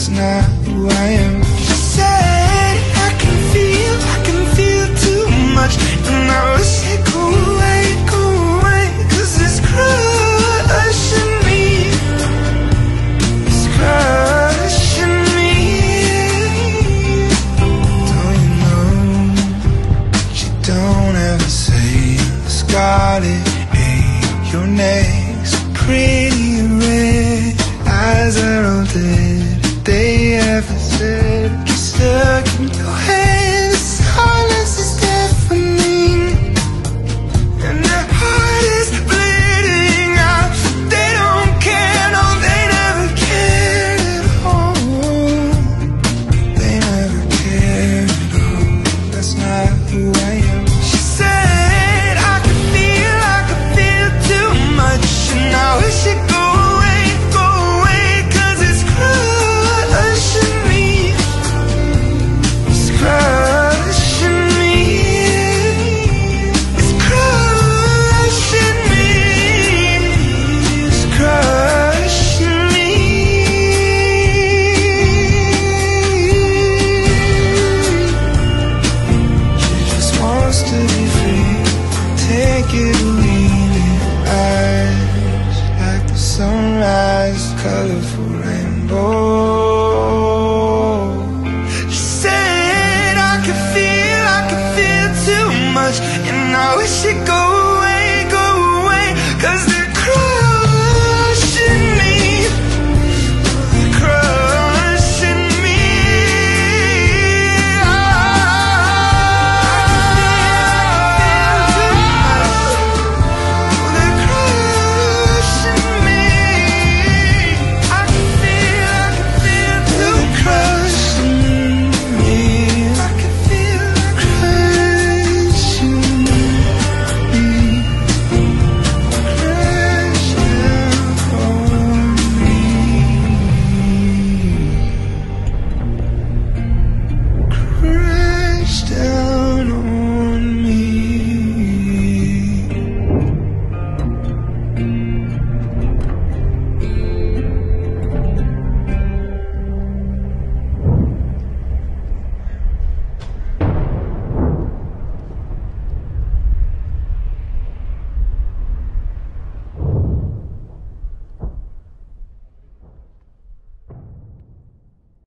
that's not who I am. She said. eyes, colorful rainbow